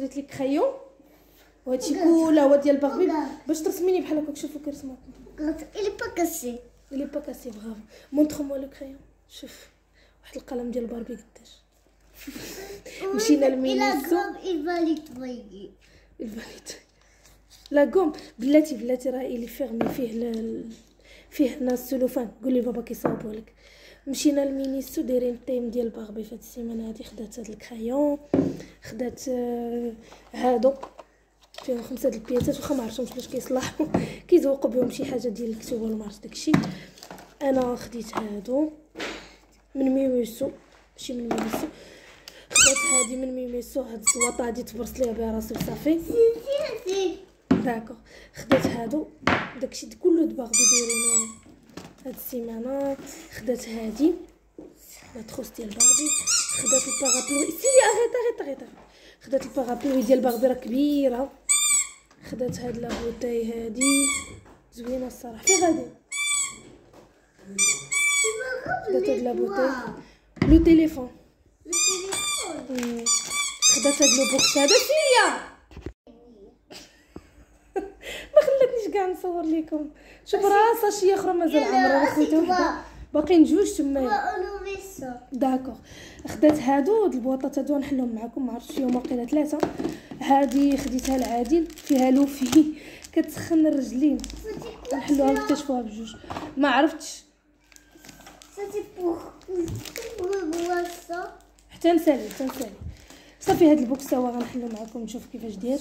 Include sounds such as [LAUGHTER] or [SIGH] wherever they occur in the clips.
درت لك crayon وهادشي كله هو ديال باربي باش ترسميني بحال هكاك شوفوا كي رسمات. Il est pas cassé. il est pas cassé bravo montre-moi le crayon شوف واحد القلم ديال باربي قداش. [LAUGHS] مشينا لمينيسو. gomme, il va nettoyer. البنات لا كوم بلاتي بلاتي راه اللي fermé فيه ل... فيه هنا السلوفان. قولي لبابا كيصاوبوا لك. مشينا لمينيسو دايرين ال thème ديال باربي فهاد السيمانة هادي. خدات هاد ال crayon خدات آه، هادو. فيهم خمسة د البياسات واخا ما عرفتهمش باش كيصلحوا [LAUGHS] كيزوقوا بهم شي حاجة ديال الكتب ولا ما عرفت داكشي. أنا خديت هادو. من ميميسو ماشي من ميميسو خدات هادي من ميميسو هاد الزواطة هادي تبرص ليها بها راسي وصافي. داكوغ خدات هادو داكشي كله دباغ بيديرونو هاد السيمانه خدات هادي la trousse ديال باربي خدات ال parapluie سيري arrête arrête arrête خدات ال parapluie ديال باربي راه كبيره خدات هاد la bouteille هادي زوينه الصراحه فين غادي خدات هاد la bouteille لو. مم. خدات هاد le box هذا سيريا ما خلاتنيش كاع نصور لكم شوف راه sachet أخرى مازال عمرها وحده. باقيين جوج تما. d'accord. خدات هادو هاد البواطات هادو نحلهم معكم ما عرفتش فيهم واقيلا ثلاثة. هادي خديتها لعادل فيها لوفي. [LAUGHS] كتسخن الرجلين. نحلوها نكتشفوها بجوج. ما عرفتش. حتى نسالي حتى نسالي. صافي هاد ال box هو غنحلو معكم نشوف كيفاش داير.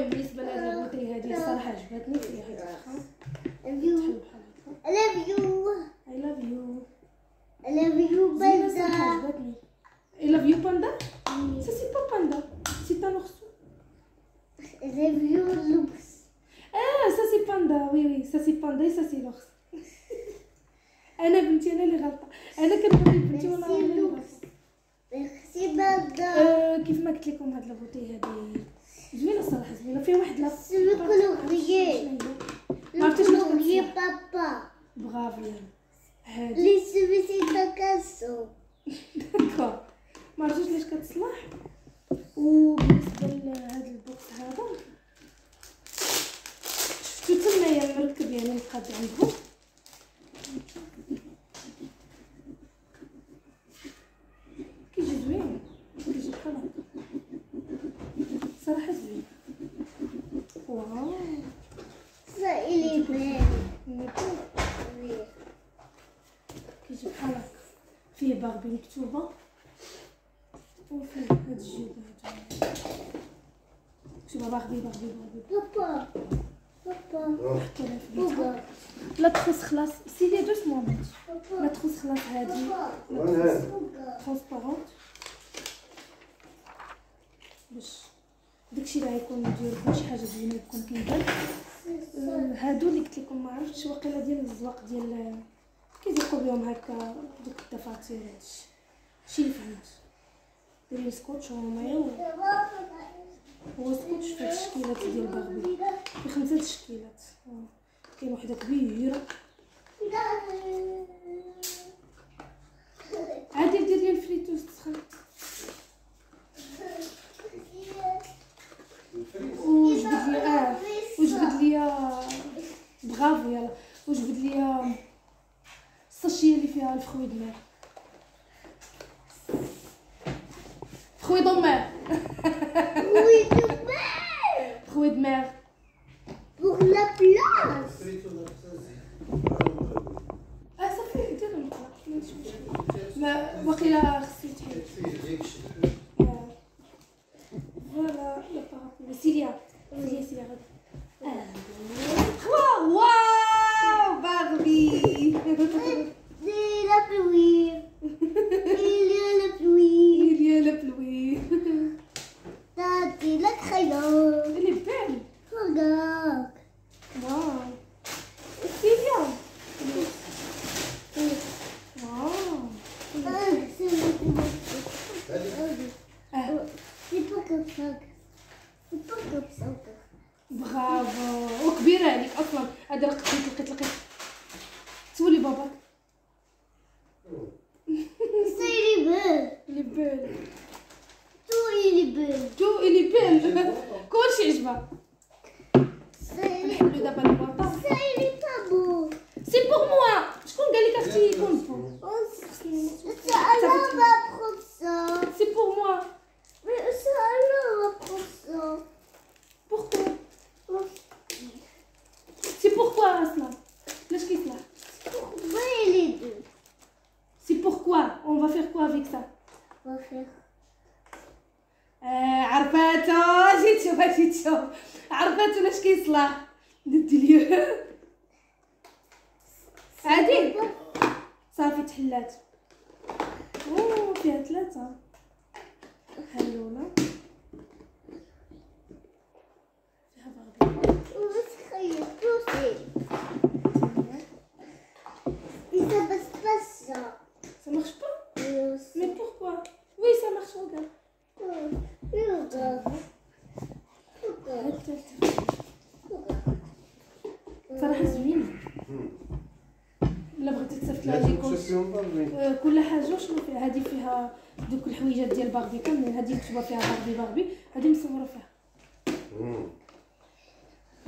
بالنسبة لهاد البوطي هادي الصراحة عجبتني فيها هاد الخا I love you. I love you. I love you, Banda. عجبتني. اي لاف يو باندا؟ سا سي با باندا سي تا نورسو I love you, Lux. آه سا سي باندا وي وي سا سي باندا سا سي لوكس أنا بنتي أنا اللي غلطه أنا كنبغي بنتي وأنا Merci, اللي. غلطه Banda. آه، كيف ما قلت لكم هاد لابوتي هادي زوينة الصراحه زوينة فيها واحد لا C'est le colorier. ما Le عرفتش واش colorier كنسمع. papa. برافو يا هادي c'est un casson. داكور ما عرفتش ليش كتصلح وبالنسبة لهاد البوكس هذا شفتو تمايا مركب يعني مقاد عندهم كيجي زوين كيجي بحال هكا صراحة زوين واو Ça, il est vert. Oui. كيجي بحال هكا فيه باربي مكتوبه وفيه هاد باربي باربي Papa. Papa. حطوا لها في بيتها Papa. لا تخص خلاص سيدي دوس مومنت لا. تخص خلاص هادي. ترونسبارونت باش داكشي اللي غيكون ندير لكم شي حاجة زوينه يكون كيبان هادو اللي قلت لكم ما عرفتش واقيلا ديال الزواق ديال كيزيقوا بهم هكا دوك الدفاتر هادشي شي فهمت دايرين سكوتش وهمايا و- هو سكوتش في هاد الشكيلات ديال باربي في خمسة تشكيلات. كاين وحده كبيره عادي دير لي ال friteuse تسخن وجبد لي آه وجبد لي برافو يلا وجبد لي ال sachet اللي فيها ال fruits de mer fruits de mer Oui, je vais. fruits de mer Pour la place. آه صافي دير المقرا ماشي مشكل ما واقيلا خصني برافو وكبيرة عليك أصلا هذا لقيت لقيت لقيت سولي باباك C'est les belles. اللي بال Tout il est belle. جو اللي بال كلشي عجبها C'est نحلو دابا البطاط ça il est pas beau. سي بور موا شكون قال لك اختي يكون بور Oh, صافي تحلات اوه فيها ثلاثة حلولة فيها. Et ça passe pas ça. Ça marche pas Euh, Mais pourquoi Oui, ça marche, regarde. c'est- Regarde. Regarde. هاد الثالثة. صراحة زوينة إلا بغيتي تصيفط لها لازم ديكور تشوفيهم باربي آه، كل حاجة شنو فيها؟ هذه فيها دوك الحويجات ديال باربي كاملين. هذه مكتوبة فيها باربي باربي هذه مصورة فيها.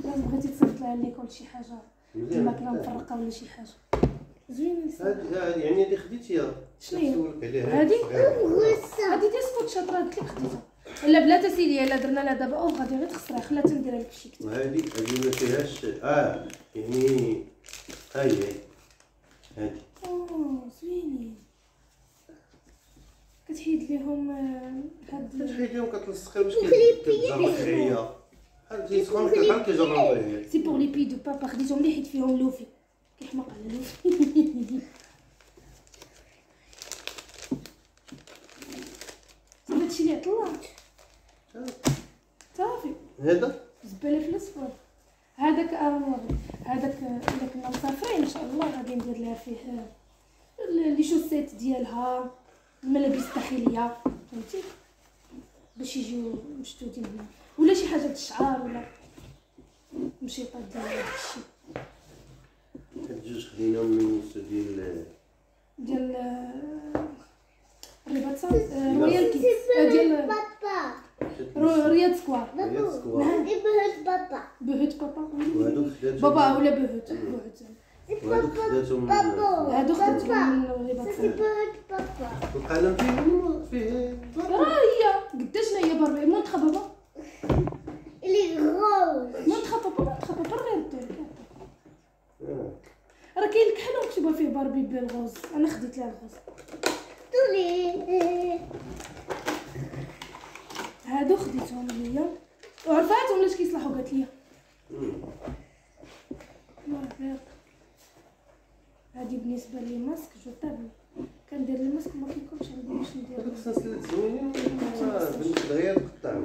لازم بغيتي تصيفط لها ليكول شي حاجة؟ الماكلة مفرقة ولا شي الصراحة. هاد يعني اللي خديتيها. شنو هي؟ ça. هذه ديال سكوتشات راه قلت لك خديتها. لا بلا تسيلي إلا درنا لها دابا أو غادي غير تخسرها. خليها تنديرها لك شي كتاب وهادي هادي ما فيهاش آه يعني هاي هاي. هادي. اوه زوينين كتحيد ليهم آه، هاد كتحيد لهم كتلصقي باش كتجرب خيا بحال هي سي بور لي بي دو بابا خديتهم لي حيت فيهم لوفي كيحماق على لوفي هادشي اللي عطلع صافي هذا زباله في الاصفر هذاك هذاك الا كنا مسافرين ان شاء الله غادي ندير لها فيه لي شوسيت ديالها الملابس الداخلية فهمتي؟ باش يجيو مشدودين هنا ولا شي حاجة بالشعار ولا مشيطات ديال هذا الشيء. هاد الجوج خديناهم من ديال ديال الرباط سان آه، C'est آه، ديال رياض سكوار. بهوت بابا. وهادوك خداتهم بابا ولا بهوت بهوت pour خداتهم من. هادو خديتهم Papa. من papa. القلم فيه فيه. راه هي. قداش هي باربي مونطخا بابا؟ est rose. مونطخا بابا؟ مونطخا بابا آه. راه كاين الكحل مكتوبه فيه باربي بال rose أنا خديت لها ال rose les. هادو خديتهم ليا وعرفاتهم لاش كيصلحوا؟ قالت لي. هادي بالنسبة لي masque jetable كندير les masques ما كيكونش عندي باش ندير سلسلة زوينين بالنسبة غير القطع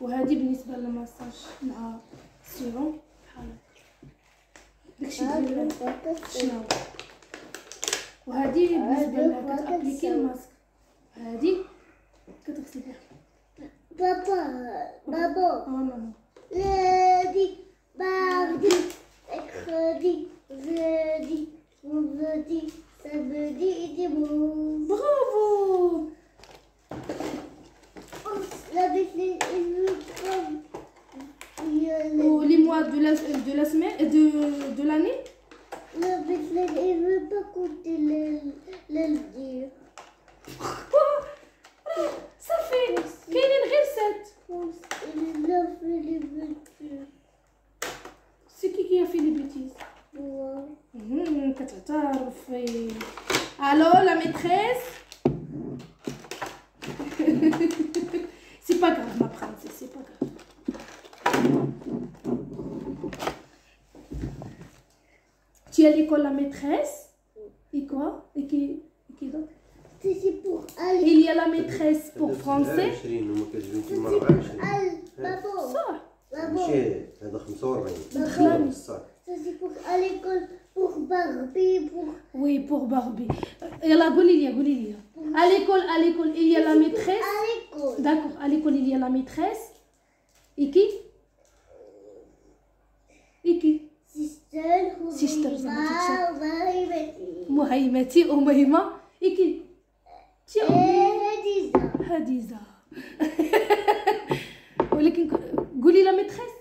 وهادي بالنسبة للماساج مع السيروم بحال هكا. داكشي ديال شنو وهادي بالنسبة لها كتابليكي الماسك. هادي كتغسل بها. Papa. Maman. آه ماما Lundi. jeudi, vendredi, samedi et dimanche. Bravo! Oh, Avec les, oh, les mois de la, euh, semaine, euh, de, de l'année? La Bethlehem, il ne veut pas compter le, dire. Ah, ça fait quelle est une recette? C'est qui qui a fait les bêtises? لي بيتيز Moi. مهم، كتعترفي الو لا ميتريس سي با غراف ما برانسي سي با غراف Tu es à l'école la maîtresse Et quoi Et qui, et qui d'autre C'est pour aller. Il y a la maîtresse pour français 20 هما كتجيو C'est كيما pour 24 aller. Maman. صح Maman. ماشي هذا 45 دخلاني. بصح Ça c'est pour à l'école, pour Barbie, pour. Oui, pour Barbie. Euh, يلا قولي لي قولي لي À l'école, à l'école, il y a la maîtresse. À l'école. D'accord, à l'école, il y a la maîtresse. Et qui سيستر زعما تيتشيرت وهيبتي مهيمتي أميمة إيكي تي هديزة هديزة ولكن ك- قولي لا ميتريس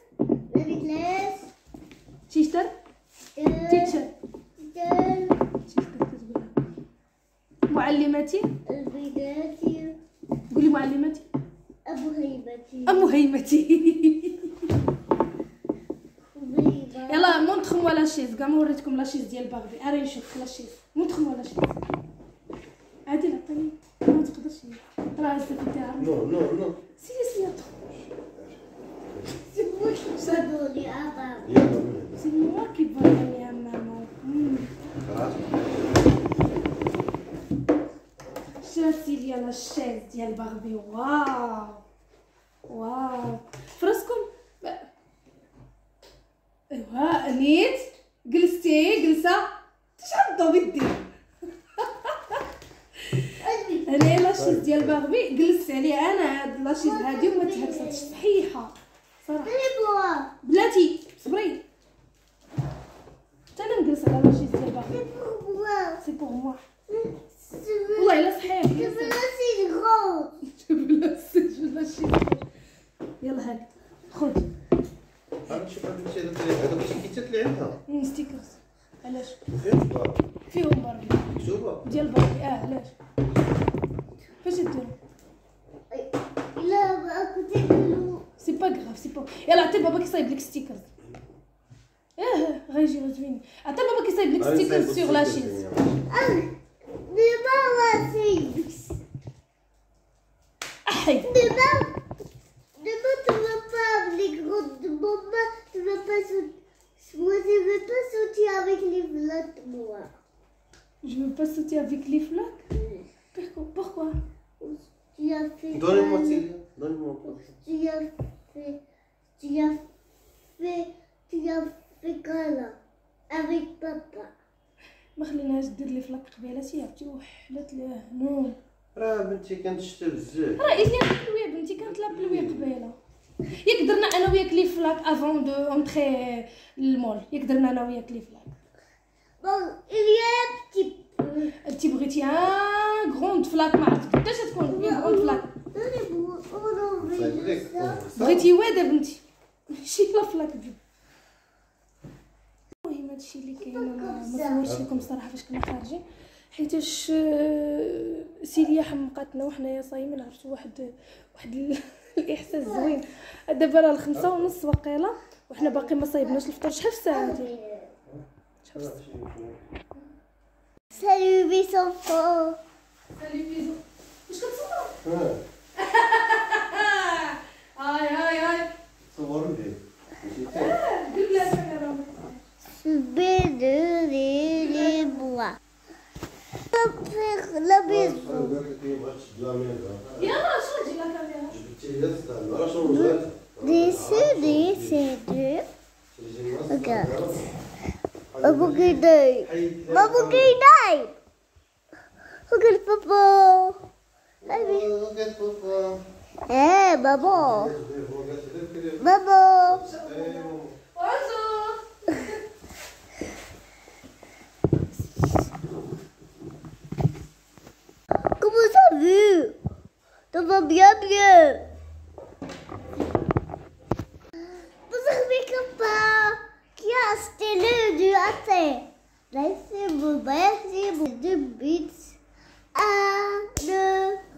لابتلاس [LAUGHS] تيشتر تيشتر كتقولها معلمتي؟ البيداتي قولي معلمتي. أبو هيبتي مهيمتي بيضة يلا مونتخ موا لا شيز. كاع ما وريتكم لا شيز ديال باربي أري نشوف لا شيز. مونتخ موا لا شيز. عادي عطيني ما تقدرش. راه هزت تاعها نو نو نو. سي سي صدوري من سي موا كي بغاني يا ماما مم. هنا شاتي ليا لا شيز ديال باربي واو واو فراسكم ايوا نيت جلستي جلسه تشعل بيدي أنا لاشيز ديال باربي جلست عليها أنا هاد لاشيز هادي وما تهرستش صحيحه صراحة سي با غراف سي با يلا عطي بابا كيصايب لك ستيكرز اه غيجي زوينين عطي بابا كيصايب لك ستيكرز سيغ لا شيز دابا واسي احي دابا دابا tu veux pas les gros de maman tu veux pas sauter moi je veux pas sauter avec les flottes moi Je veux pas sauter avec les flaques. Pourquoi Pourquoi tu as fait Donnez-moi mal. Célia, donne-moi. tu as fait Tu as fait tu as fait câlin avec papa ما خليناهاش دير les flaques قبيلة si عرفتي؟ وحلت ليه non راه بنتي كانت تشتا بزاف. راه il pleut بنتي كانت la pluie قبيلة. ياك درنا أنا وياك les flaques avant d'entrer للمول ياك درنا أنا وياك les flaques. Bon il y a un petit peu. انت بغيتي ان غروند فلاك ما عرفت قداش تكون غروند فلاك بغيتي وادا بنتي؟ لا فلاك ديال المهم هادشي اللي كاين ما صورتش لكم الصراحه فاش كنا خارجين حيتاش سيليا حمقاتنا وحنايا صايمين عرفتوا واحد واحد ال- الاحساس زوين دابا راه الخمسة ونص واقيلا وحنا باقي ما صايبناش الفطور شحال في الساعة هادي mes enfants سالي بيزو واش كتصور ها هاي هاي هاي صوروا لي قول لها الكاميرا Je vais donner les bois. Je vais faire la maison. يلا شنو تجي لا كاميرا Décider, c'est deux. Regarde. Maman qui deuil. Maman qui deuil. Regarde papa. Eh, babo. Babo. Comment ça vu? Ça va bien mieux. Vous avez copain qui a acheté le du athée. Laissez-vous, merci vous deux bits. Un, deux.